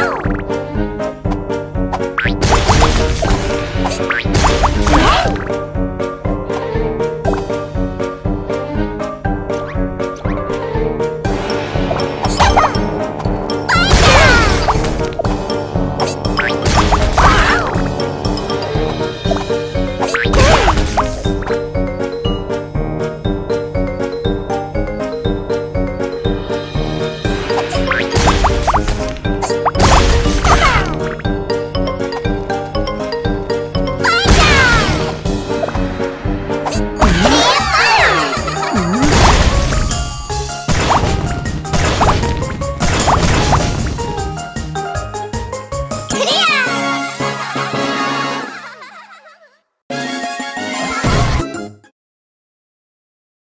Wow!